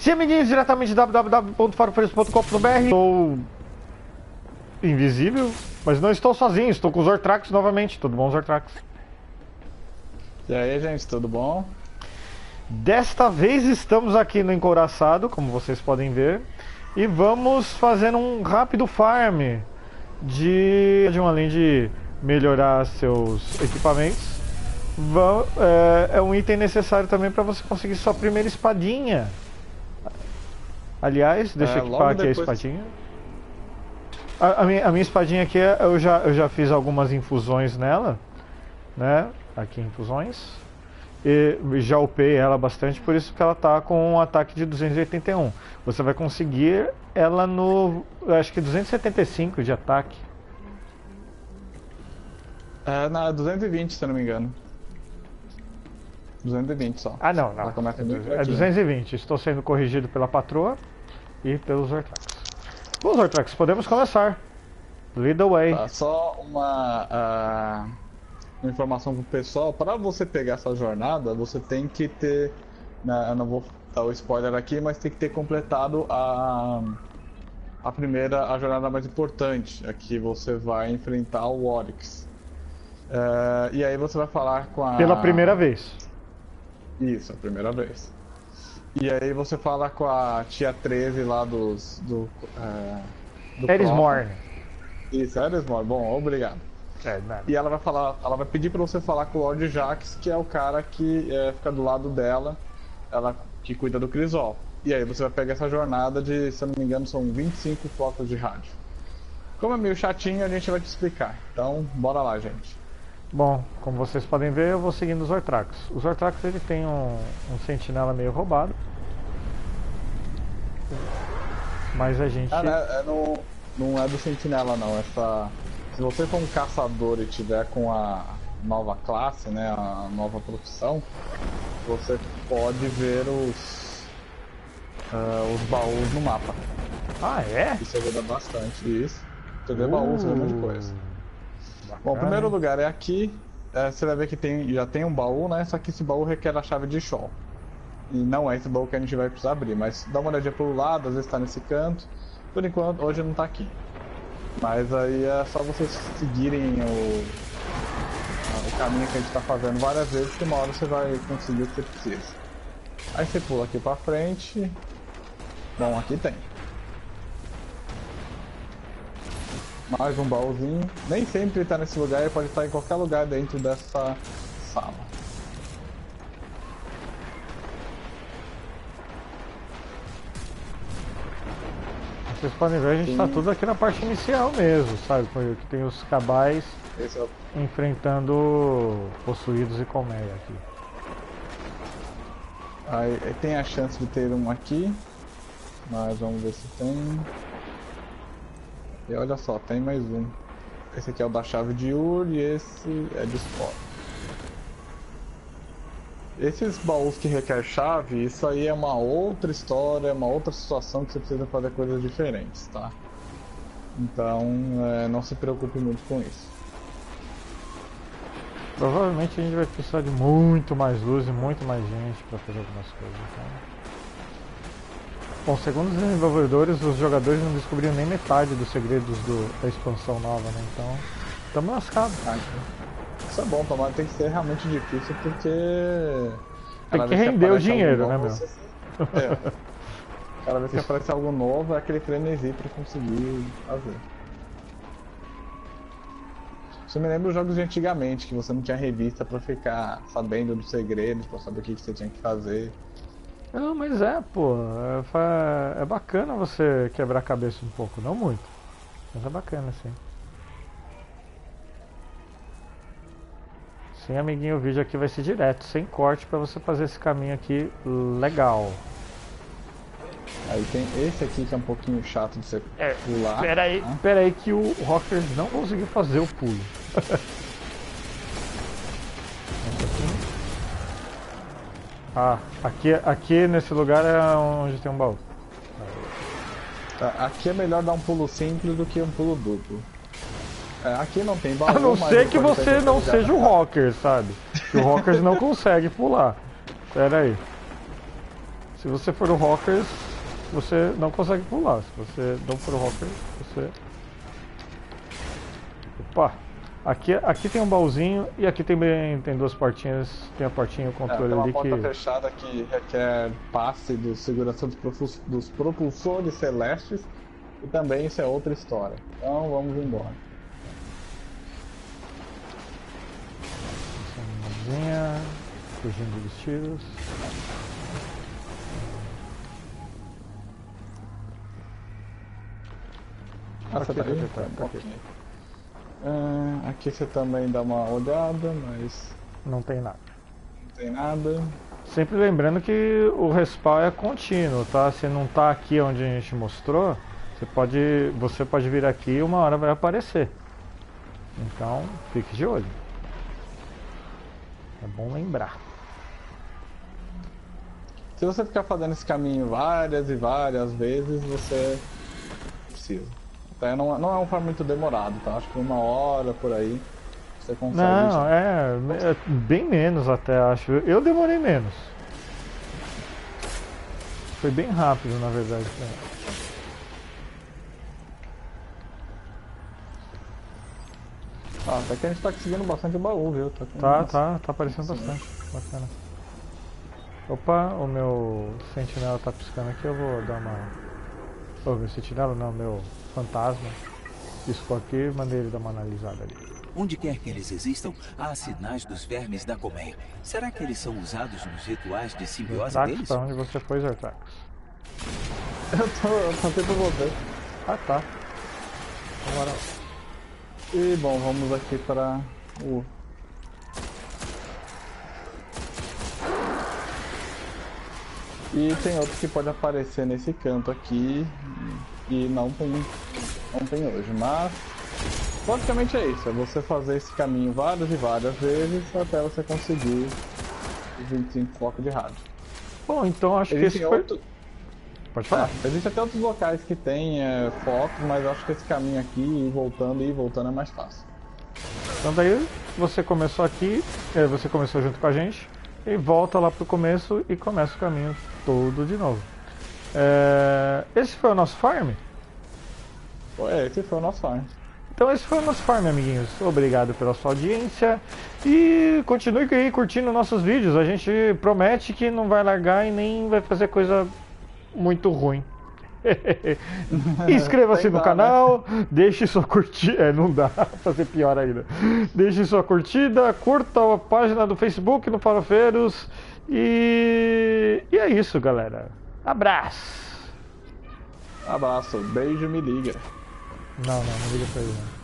Sim, amiguinhos, diretamente www.farofreios.com.br Estou invisível, mas não estou sozinho, estou com os Ortrax novamente. Tudo bom, Ortrax? E aí, gente, tudo bom? Desta vez estamos aqui no Encoraçado, como vocês podem ver, e vamos fazer um rápido farm de, de além de melhorar seus equipamentos. Vão, é, é um item necessário também para você conseguir sua primeira espadinha. Aliás, deixa eu É, equipar logo aqui a depois- espadinha. A, a minha, a minha espadinha aqui, eu já, eu já fiz algumas infusões nela, né? Aqui infusões. E já upei ela bastante, por isso que ela tá com um ataque de 281. Você vai conseguir ela no, eu acho que 275 de ataque. É na 220, se eu não me engano. 220 só. Ah, não, não. Ela começa É fraquinho. 220. Estou sendo corrigido pela patroa e pelos Ortrax. Bom, Ortrax, podemos começar. Lead the way. Tá, só uma, uma informação pro pessoal. Para você pegar essa jornada, você tem que ter. né, eu não vou dar o spoiler aqui, mas tem que ter completado a. A primeira, a jornada mais importante. Aqui você vai enfrentar o Oryx. É, e aí você vai falar com a. Pela primeira vez. Isso, a primeira vez. E aí você fala com a tia 13 lá dos. do. É, do Erismorn. Prof. Isso, Erismorn. Bom, obrigado. É, nada. E ela vai falar, ela vai pedir pra você falar com o Lord Jax, que é o cara que é, fica do lado dela, ela que cuida do Crisol. E aí você vai pegar essa jornada de, se eu não me engano, são 25 fotos de rádio. Como é meio chatinho, a gente vai te explicar. Então, bora lá, gente. Bom, como vocês podem ver, eu vou seguindo os Ortrax. Os Ortrax ele tem um, um sentinela meio roubado. Mas a gente. Ah, né, é, não, não é do Sentinela não, essa. Se você for um caçador e tiver com a nova classe, né? A nova profissão, você pode ver os. ah, os baús no mapa. Ah, é? Isso ajuda bastante. Isso. Você vê baús, você vê um monte de coisa. Bom, o Bacana. primeiro lugar é aqui. É, você vai ver que tem, já tem um baú, né? Só que esse baú requer a chave de Shaw. E não é esse baú que a gente vai precisar abrir, mas dá uma olhadinha pro lado, às vezes tá nesse canto. Por enquanto, hoje não tá aqui. Mas aí é só vocês seguirem o, o caminho que a gente tá fazendo várias vezes, que uma hora você vai conseguir o que você precisa. Aí você pula aqui pra frente. Bom, aqui tem. Mais um baúzinho. Nem sempre tá nesse lugar, ele pode estar em qualquer lugar dentro dessa sala. Vocês podem ver, a gente tá Sim. tudo aqui na parte inicial mesmo, sabe? Porque tem os cabais é enfrentando possuídos e colmeia aqui. Aí tem a chance de ter um aqui. Mas vamos ver se tem. E olha só, tem mais um. Esse aqui é o da chave de Ur e esse é de Spot. Esses baús que requer chave, isso aí é uma outra história, é uma outra situação que você precisa fazer coisas diferentes, tá? Então, é, não se preocupe muito com isso. Provavelmente a gente vai precisar de muito mais luz e muito mais gente para fazer algumas coisas. Então... Bom, segundo os desenvolvedores, os jogadores não descobriram nem metade dos segredos do- da expansão nova, né? Então, estamos lascados. Ah, então. Isso é bom, tomara tem que ser realmente difícil porque. Tem que render o aparece dinheiro, né, novo, meu? você- É. Cada vez que aparece algo novo é aquele frenesi pra conseguir fazer. Isso me lembra os jogos de antigamente, que você não tinha revista pra ficar sabendo dos segredos, pra saber o que que você tinha que fazer. Não, mas é, pô. É, é bacana você quebrar a cabeça um pouco, não muito. Mas é bacana, sim. Sim, amiguinho, o vídeo aqui vai ser direto, sem corte, pra você fazer esse caminho aqui legal. Aí tem esse aqui que é um pouquinho chato de você É, pular. Pera aí, tá? pera aí que o Rocker não conseguiu fazer o pulo. ah, aqui, aqui nesse lugar é onde tem um baú. Tá, Aqui é melhor dar um pulo simples do que um pulo duplo. É, aqui não tem baú, A não ser que você não seja o cá. Rocker, sabe? Que o Rocker não consegue pular. Pera aí. Se você for o Rockers, você não consegue pular. Se você não for o Rockers, você... Opa! Aqui, aqui tem um baúzinho e aqui também tem duas portinhas. Tem a portinha e o É, controle tem uma ali porta que... fechada que requer passe do segurança dos, propus- dos propulsores celestes. E também isso é outra história. Então vamos embora. Cozinha, fugindo dos tiros. Ah, você tá Ok, aí? ok, tá, tá Ok. Ah, aqui você também dá uma olhada, mas Não tem nada. não tem nada. Sempre lembrando que o respawn é contínuo, tá? Se não tá aqui onde a gente mostrou, você pode, você pode vir aqui e uma hora vai aparecer. Então, fique de olho. É bom lembrar. Se você ficar fazendo esse caminho várias e várias vezes, você precisa. Até não, não é um farm muito demorado, tá? Acho que uma hora por aí você consegue. Não, é, é bem menos até, acho. Eu demorei menos. Foi bem rápido, na verdade. né? Ah, até que a gente tá conseguindo bastante baú, viu? Tá, Tá, tá, tá aparecendo bastante. Bacana. Opa, o meu sentinela tá piscando aqui, eu vou dar uma. Ô, meu sentinela não, meu fantasma. Piscou aqui, mandei ele dar uma analisada ali. Onde quer que eles existam, há sinais dos vermes da colmeia. Será que eles são usados nos rituais de simbiose Zertax, deles? pra onde você foi, Zertax? Eu tô, eu por você. Ah, tá. Agora, E bom, vamos aqui para o. E tem outro que pode aparecer nesse canto aqui e não tem, não tem hoje, mas basicamente é isso, é você fazer esse caminho várias e várias vezes até você conseguir os 25 focos de rádio. Bom, então acho que esse Existem foi. outro- Pode falar. Existem até outros locais que tem é, focos, mas acho que esse caminho aqui, ir voltando e ir voltando é mais fácil. Então daí você começou aqui, eh, você começou junto com a gente e volta lá pro começo e começa o caminho todo de novo. Eh, esse foi o nosso farm? É, esse foi o nosso farm. Então esse foi o nosso farm, amiguinhos. Obrigado pela sua audiência e continue aí curtindo nossos vídeos. A gente promete que não vai largar e nem vai fazer coisa muito ruim. Inscreva-se no dá, canal, deixe sua curtida. É, não dá pra fazer pior ainda. Deixe sua curtida, curta a página do Facebook no Farofeiros. E... e é isso, galera. Abraço. Abraço, beijo, me liga. Não, não, não liga pra ele. Não.